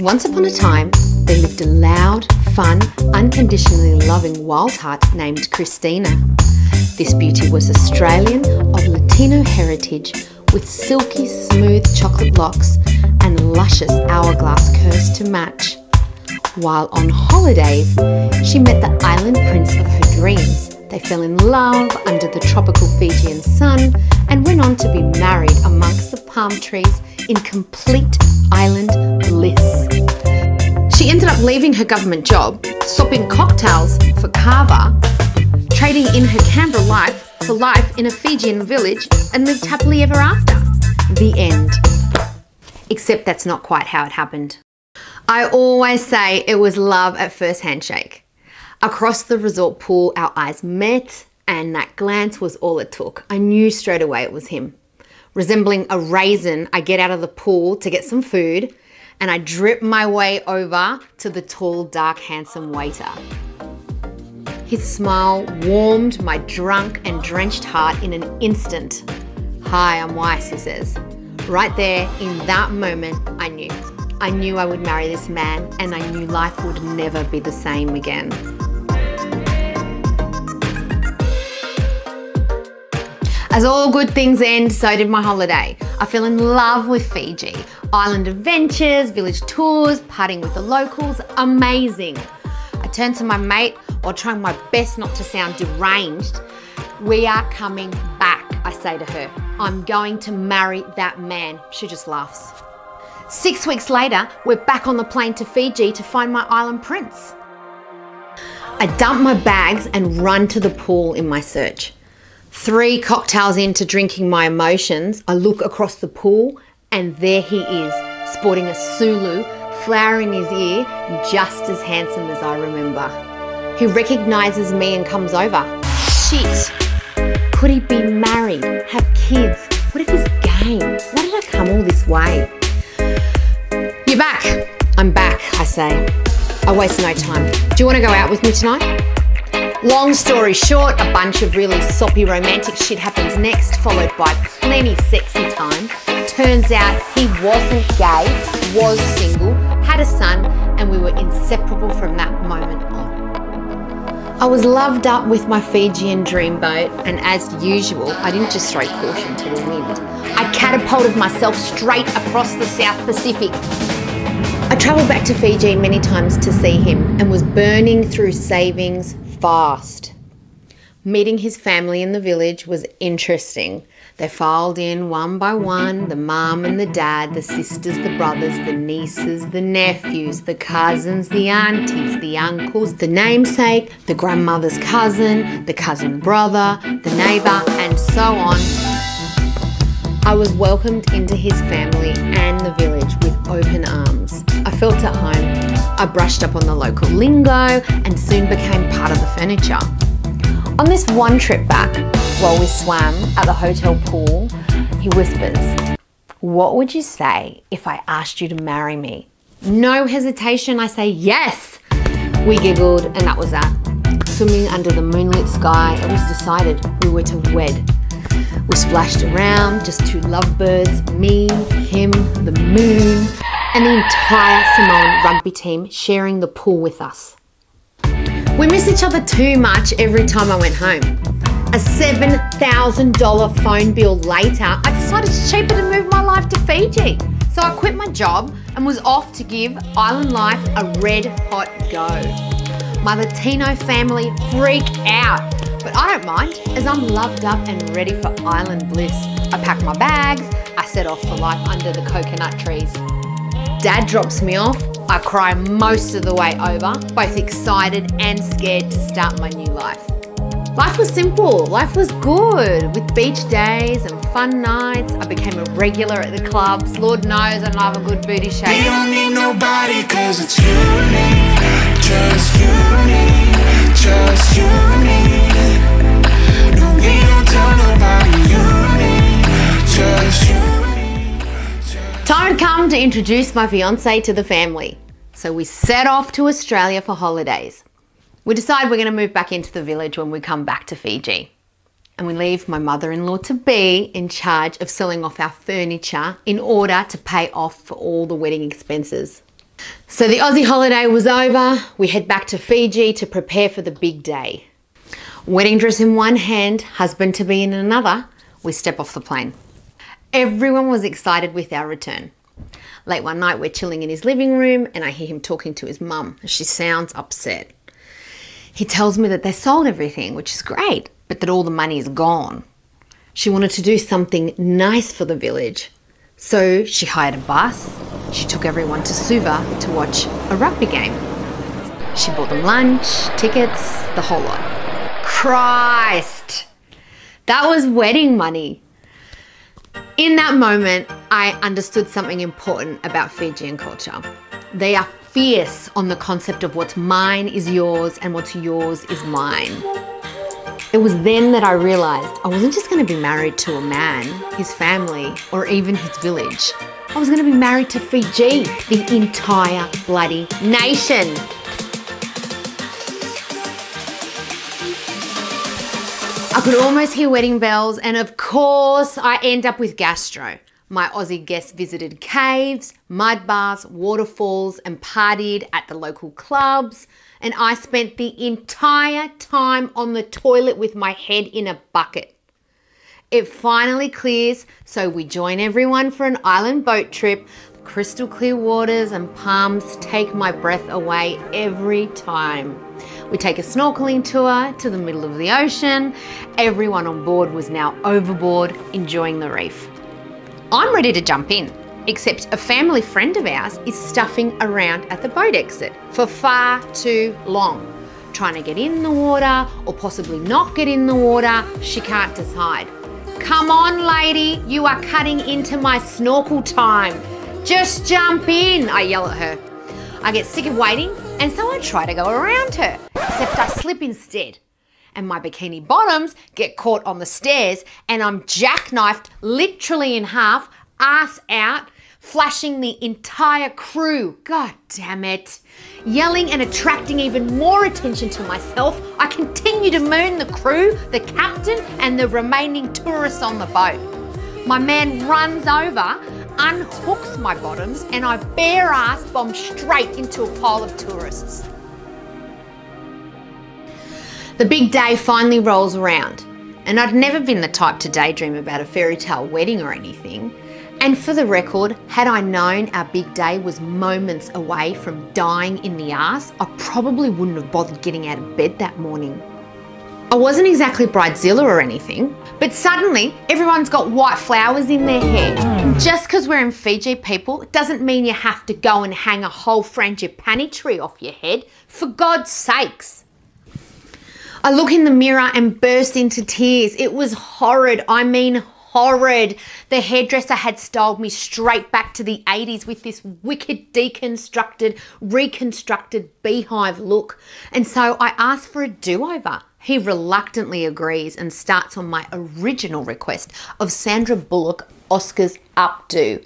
Once upon a time, there lived a loud, fun, unconditionally loving wild heart named Cristina. This beauty was Australian of Latino heritage with silky smooth chocolate locks and luscious hourglass curves to match. While on holidays, she met the island prince of her dreams. They fell in love under the tropical Fijian sun and went on to be married amongst the palm trees in complete island bliss. She ended up leaving her government job, swapping cocktails for kava, trading in her Canberra life for life in a Fijian village, and lived happily ever after. The end. Except that's not quite how it happened. I always say it was love at first handshake. Across the resort pool, our eyes met, and that glance was all it took. I knew straight away it was him. Resembling a raisin, I get out of the pool to get some food and I drip my way over to the tall, dark, handsome waiter. His smile warmed my drunk and drenched heart in an instant. Hi, I'm Weiss, he says. Right there, in that moment, I knew. I knew I would marry this man and I knew life would never be the same again. As all good things end, so did my holiday. I fell in love with Fiji. Island adventures, village tours, partying with the locals, amazing. I turned to my mate while trying my best not to sound deranged. We are coming back, I say to her. I'm going to marry that man. She just laughs. Six weeks later, we're back on the plane to Fiji to find my island prince. I dump my bags and run to the pool in my search. Three cocktails into drinking my emotions, I look across the pool and there he is, sporting a Sulu, flower in his ear, just as handsome as I remember. He recognises me and comes over. Shit! Could he be married, have kids? What if he's game? Why did I come all this way? You're back. I'm back, I say. I waste no time. Do you want to go out with me tonight? Long story short, a bunch of really soppy romantic shit happens next, followed by plenty sexy time. Turns out he wasn't gay, was single, had a son, and we were inseparable from that moment on. I was loved up with my Fijian dreamboat, and as usual, I didn't just throw caution to the wind. I catapulted myself straight across the South Pacific. I travelled back to Fiji many times to see him and was burning through savings fast. Meeting his family in the village was interesting. They filed in one by one the mum and the dad, the sisters, the brothers, the nieces, the nephews, the cousins, the aunties, the uncles, the namesake, the grandmother's cousin, the cousin brother, the neighbour, and so on. I was welcomed into his family and the village with open arms. Felt at home. I brushed up on the local lingo and soon became part of the furniture. On this one trip back, while we swam at the hotel pool, he whispers, What would you say if I asked you to marry me? No hesitation, I say yes. We giggled, and that was that. Swimming under the moonlit sky, it was decided we were to wed. We splashed around, just two lovebirds, me, him, the moon, and the entire Samoan rugby team sharing the pool with us. We missed each other too much every time I went home. A $7,000 phone bill later, I decided it's cheaper to move my life to Fiji. So I quit my job and was off to give island life a red hot go. My Latino family freak out, but I don't mind as I'm loved up and ready for island bliss. I pack my bags, I set off for life under the coconut trees. Dad drops me off. I cry most of the way over, both excited and scared to start my new life. Life was simple, life was good, with beach days and fun nights. I became a regular at the clubs. Lord knows I love a good booty shake. We don't need nobody cause it's you and me Just you and me Just you and me No, we don't tell nobody you and me Just you Had come to introduce my fiance to the family. So we set off to Australia for holidays. We decide we're going to move back into the village when we come back to Fiji. And we leave my mother in law to be in charge of selling off our furniture in order to pay off for all the wedding expenses. So the Aussie holiday was over. We head back to Fiji to prepare for the big day. Wedding dress in one hand, husband to be in another, we step off the plane. Everyone was excited with our return. Late one night, we're chilling in his living room and I hear him talking to his mum. She sounds upset. He tells me that they sold everything, which is great, but that all the money is gone. She wanted to do something nice for the village, so she hired a bus. She took everyone to Suva to watch a rugby game. She bought them lunch, tickets, the whole lot. Christ! That was wedding money. In that moment, I understood something important about Fijian culture. They are fierce on the concept of what's mine is yours and what's yours is mine. It was then that I realised I wasn't just going to be married to a man, his family, or even his village. I was going to be married to Fiji, the entire bloody nation. I could almost hear wedding bells, and of course, I end up with gastro. My Aussie guests visited caves, mud baths, waterfalls, and partied at the local clubs and I spent the entire time on the toilet with my head in a bucket. It finally clears, so we join everyone for an island boat trip. Crystal clear waters and palms take my breath away every time. We take a snorkeling tour to the middle of the ocean. Everyone on board was now overboard, enjoying the reef. I'm ready to jump in except a family friend of ours is stuffing around at the boat exit for far too long. Trying to get in the water or possibly not get in the water, she can't decide. Come on, lady, you are cutting into my snorkel time. Just jump in, I yell at her. I get sick of waiting, and so I try to go around her, except I slip instead. And my bikini bottoms get caught on the stairs, and I'm jackknifed literally in half ass out, flashing the entire crew. God damn it. Yelling and attracting even more attention to myself, I continue to moon the crew, the captain, and the remaining tourists on the boat. My man runs over, unhooks my bottoms, and I bare ass bomb straight into a pile of tourists. The big day finally rolls around, and I'd never been the type to daydream about a fairy tale wedding or anything. And for the record, had I known our big day was moments away from dying in the ass, I probably wouldn't have bothered getting out of bed that morning. I wasn't exactly bridezilla or anything, but suddenly everyone's got white flowers in their hair. Just because we're in Fiji, people, doesn't mean you have to go and hang a whole frangipani tree off your head. For God's sakes. I look in the mirror and burst into tears. It was horrid. I mean, horrid. The hairdresser had styled me straight back to the 80s with this wicked deconstructed, reconstructed beehive look. And so I asked for a do over. He reluctantly agrees and starts on my original request of Sandra Bullock Oscar's updo.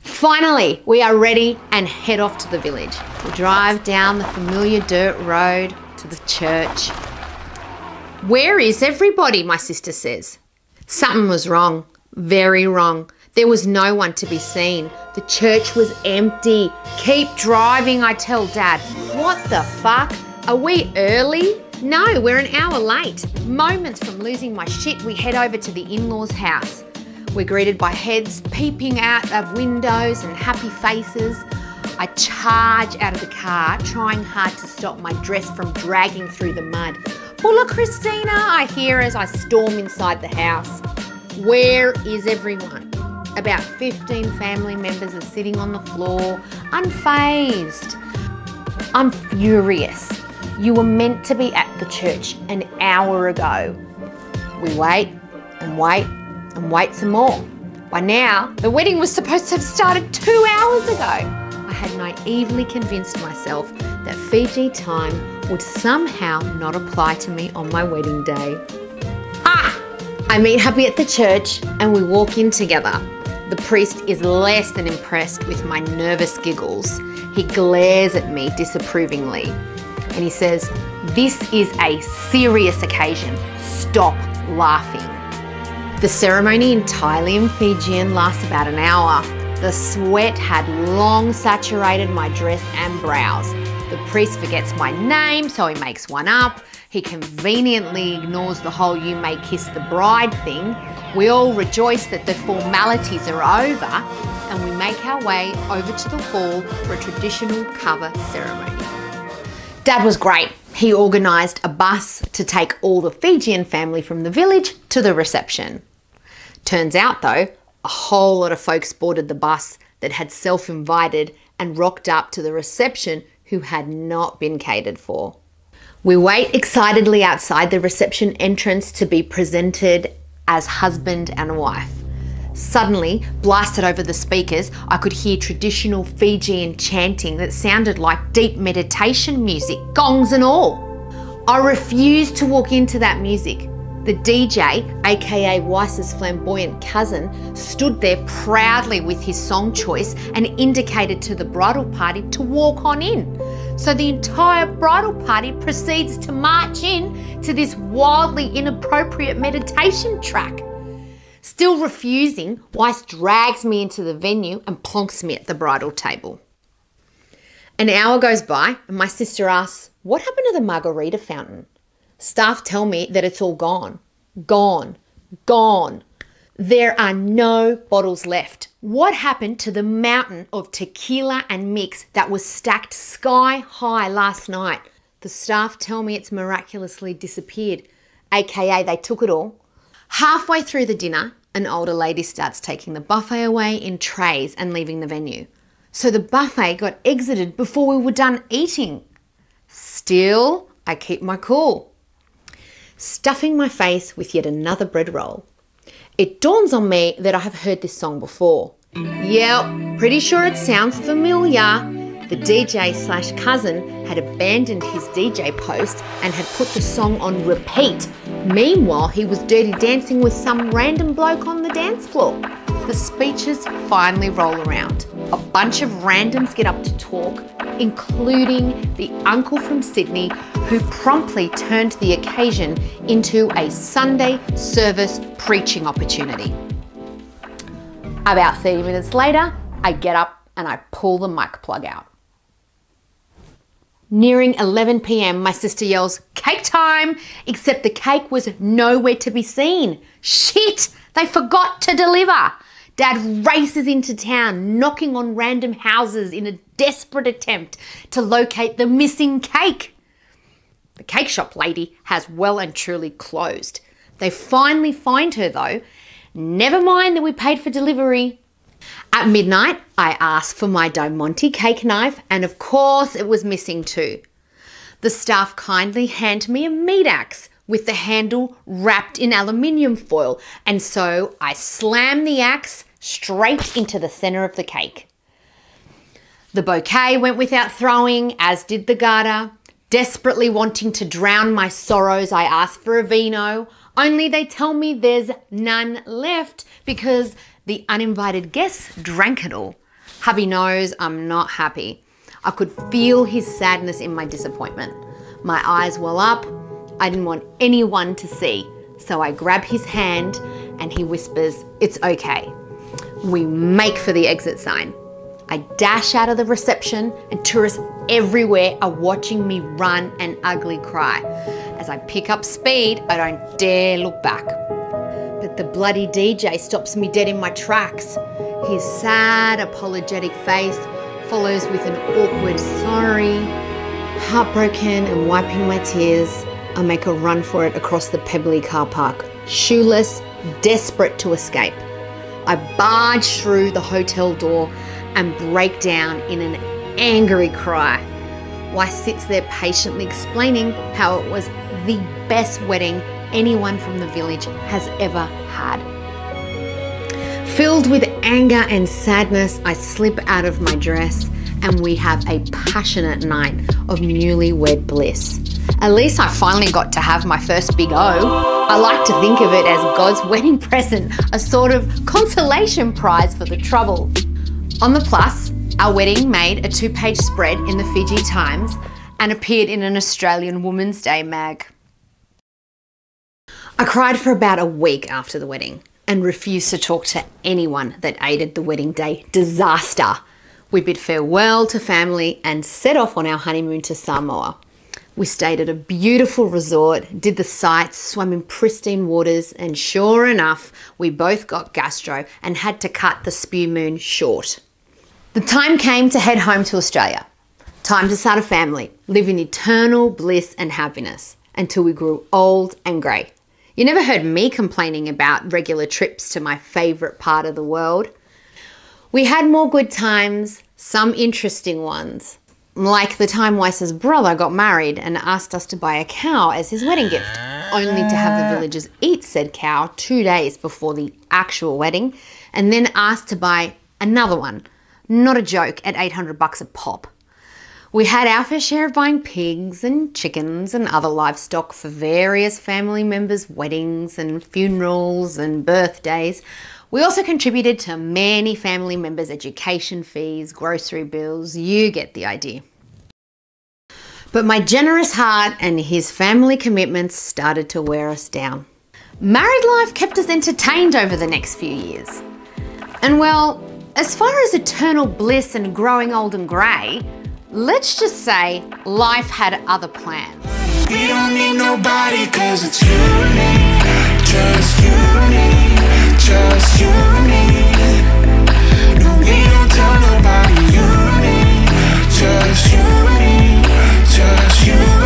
Finally, we are ready and head off to the village. We drive down the familiar dirt road to the church. Where is everybody? My sister says. Something was wrong, very wrong. There was no one to be seen. The church was empty. Keep driving, I tell Dad. What the fuck? Are we early? No, we're an hour late. Moments from losing my shit, we head over to the in law's house. We're greeted by heads peeping out of windows and happy faces. I charge out of the car, trying hard to stop my dress from dragging through the mud. Bula Cristina, I hear as I storm inside the house. Where is everyone? About 15 family members are sitting on the floor, unfazed. I'm furious. You were meant to be at the church an hour ago. We wait and wait and wait some more. By now, the wedding was supposed to have started two hours ago. Had naively convinced myself that Fiji time would somehow not apply to me on my wedding day. I meet Happy at the church and we walk in together. The priest is less than impressed with my nervous giggles. He glares at me disapprovingly and he says, This is a serious occasion. Stop laughing. The ceremony entirely in Fijian lasts about an hour. The sweat had long saturated my dress and brows. The priest forgets my name, so he makes one up. He conveniently ignores the whole you may kiss the bride thing. We all rejoice that the formalities are over and we make our way over to the hall for a traditional kava ceremony. Dad was great. He organised a bus to take all the Fijian family from the village to the reception. Turns out, though, a whole lot of folks boarded the bus that had self invited and rocked up to the reception who had not been catered for. We wait excitedly outside the reception entrance to be presented as husband and wife. Suddenly, blasted over the speakers, I could hear traditional Fijian chanting that sounded like deep meditation music, gongs and all. I refused to walk into that music. The DJ, aka Weiss's flamboyant cousin, stood there proudly with his song choice and indicated to the bridal party to walk on in. So the entire bridal party proceeds to march in to this wildly inappropriate meditation track. Still refusing, Weiss drags me into the venue and plonks me at the bridal table. An hour goes by and my sister asks, What happened to the margarita fountain? Staff tell me that it's all gone. Gone. Gone. There are no bottles left. What happened to the mountain of tequila and mix that was stacked sky high last night? The staff tell me it's miraculously disappeared, aka they took it all. Halfway through the dinner, an older lady starts taking the buffet away in trays and leaving the venue. So the buffet got exited before we were done eating. Still, I keep my cool. Stuffing my face with yet another bread roll. It dawns on me that I have heard this song before. Yep, pretty sure it sounds familiar. The DJ slash cousin had abandoned his DJ post and had put the song on repeat. Meanwhile, he was dirty dancing with some random bloke on the dance floor. The speeches finally roll around. A bunch of randoms get up to talk, including the uncle from Sydney who promptly turned the occasion into a Sunday service preaching opportunity. About 30 minutes later, I get up and I pull the mic plug out. Nearing 11 pm, my sister yells, Cake time! Except the cake was nowhere to be seen. Shit! They forgot to deliver! Dad races into town, knocking on random houses in a desperate attempt to locate the missing cake. The cake shop lady has well and truly closed. They finally find her though. Never mind that we paid for delivery. At midnight, I asked for my Del cake knife, and of course, it was missing too. The staff kindly hand me a meat axe with the handle wrapped in aluminium foil, and so I slam the axe straight into the center of the cake. The bouquet went without throwing, as did the garter. Desperately wanting to drown my sorrows, I ask for a vino, only they tell me there's none left because the uninvited guests drank it all. Hubby knows I'm not happy. I could feel his sadness in my disappointment. My eyes well up. I didn't want anyone to see. So I grab his hand and he whispers, It's okay. We make for the exit sign. I dash out of the reception, and tourists everywhere are watching me run an ugly cry. As I pick up speed, I don't dare look back. But the bloody DJ stops me dead in my tracks. His sad, apologetic face follows with an awkward sorry. Heartbroken and wiping my tears, I make a run for it across the pebbly car park, shoeless, desperate to escape. I barge through the hotel door and break down in an angry cry. Weiss sits there patiently explaining how it was the best wedding anyone from the village has ever had. Filled with anger and sadness, I slip out of my dress and we have a passionate night of newlywed bliss. At least I finally got to have my first big O. I like to think of it as God's wedding present, a sort of consolation prize for the trouble. On the plus, our wedding made a two page spread in the Fiji Times and appeared in an Australian Women's Day mag. I cried for about a week after the wedding. and refused to talk to anyone that aided the wedding day disaster. We bid farewell to family and set off on our honeymoon to Samoa. We stayed at a beautiful resort, did the sights, swam in pristine waters, and sure enough, we both got gastro and had to cut the spew moon short. The time came to head home to Australia. Time to start a family, live in eternal bliss and happiness until we grew old and grey. You never heard me complaining about regular trips to my favourite part of the world. We had more good times, some interesting ones, like the time Weiss's brother got married and asked us to buy a cow as his wedding gift, only to have the villagers eat said cow two days before the actual wedding, and then asked to buy another one. Not a joke, at 800 bucks a pop. We had our fair share of buying pigs and chickens and other livestock for various family members' weddings and funerals and birthdays. We also contributed to many family members' education fees, grocery bills, you get the idea. But my generous heart and his family commitments started to wear us down. Married life kept us entertained over the next few years. And well, as far as eternal bliss and growing old and grey, let's just say life had other plans. We don't need nobody cause it's you me, just you me, just you me. No, we don't tell nobody you me, just you me, just you me.